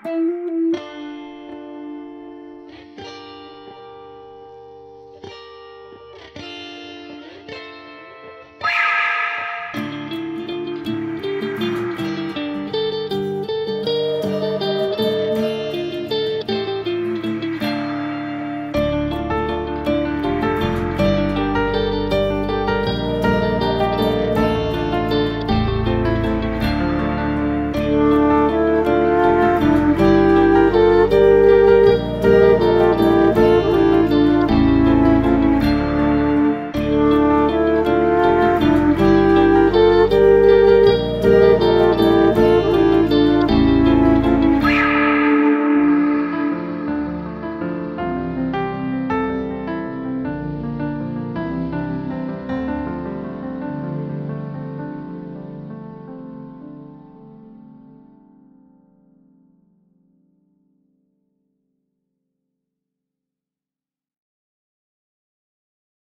Música